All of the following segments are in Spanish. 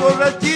borrachito.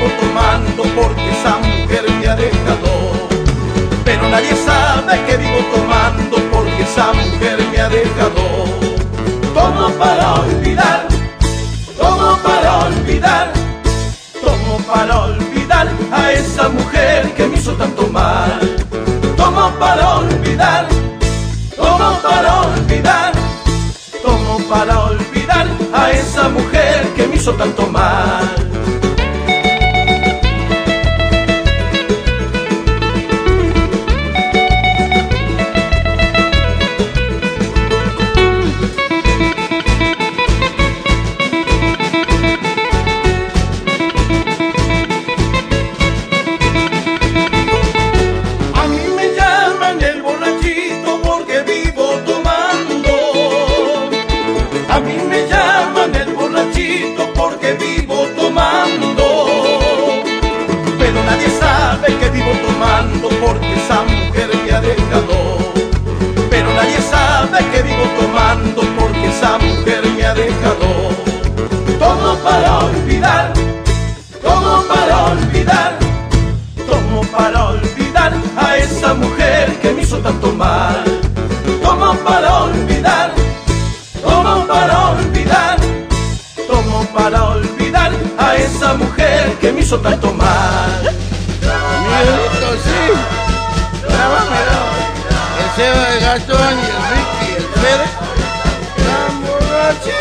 Vivo tomando porque esa mujer me ha dejado. Pero nadie sabe que vivo tomando porque esa mujer me ha dejado. Tomo para olvidar, tomo para olvidar, tomo para olvidar a esa mujer que me hizo tanto mal. Tomo para olvidar, tomo para olvidar, tomo para olvidar a esa mujer que me hizo tanto mal. a esa mujer que me hizo tanto mal. Tomo para olvidar, tomo para olvidar, tomo para olvidar a esa mujer que me hizo tanto mal. Miedito, sí, grábamelo. El Seba de Gastón y el Ricky, el Pérez. ¡Vamos,